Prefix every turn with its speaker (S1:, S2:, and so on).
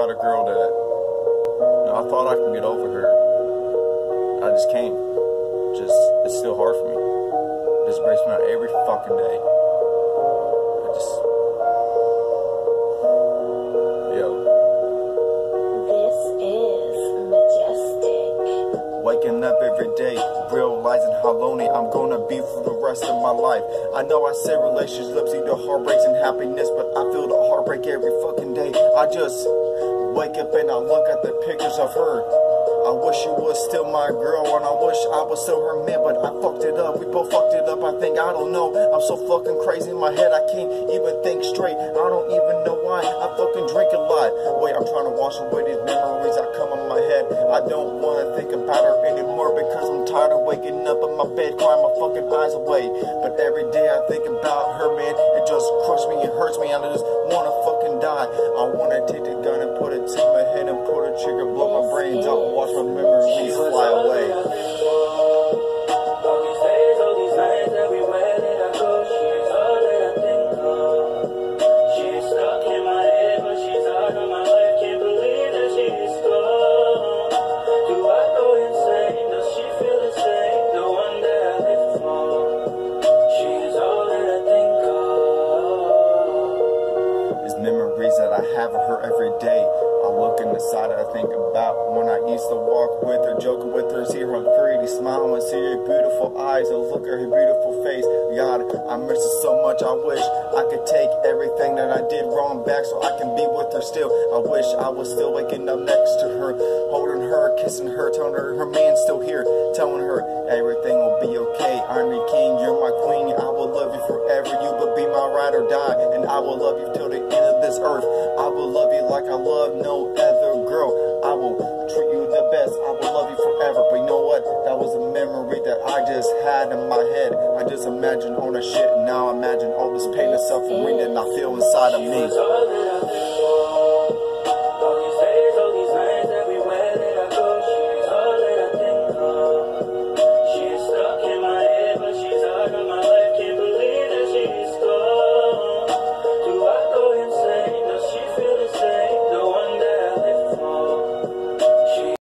S1: about a girl that you know, I thought I could get over her. I just can't. Just it's still hard for me. It just breaks me out every fucking day. I just yo.
S2: This is majestic.
S1: Waking up every day, realizing how lonely I'm gonna be for the rest of my life. I know I said relationships lead to heartbreaks and happiness, but I feel the heartbreak every fucking day. I just wake up and I look at the pictures of her. I wish she was still my girl, and I wish I was still her man, but I fucked it up. We both fucked it up. I think I don't know. I'm so fucking crazy in my head, I can't even think straight. I don't even know why. I fucking drink a lot. Wait, I'm trying to wash away these memories that come in my head. I don't wanna think about her anymore because I'm tired of waking up in my bed, crying my fucking eyes away. But every day I think about her, man. It just crushes me, it hurts me, and I just wanna fucking die. I wanna take the gun have her every day. I look in the side I think about when I used to walk with her, joke with her, see her pretty smile and see her beautiful eyes and look at her beautiful face. God, I miss her so much. I wish I could take everything that I did wrong back so I can be with her still. I wish I was still waking up next to her, holding her, kissing her, telling her her man's still here, telling her everything will be okay. I'm your king, you're my queen. I will love ride or die, and I will love you till the end of this earth. I will love you like I love no other girl. I will treat you the best. I will love you forever. But you know what? That was a memory that I just had in my head. I just imagined all the shit. Now I imagine all this pain and suffering that I feel inside of me.
S3: that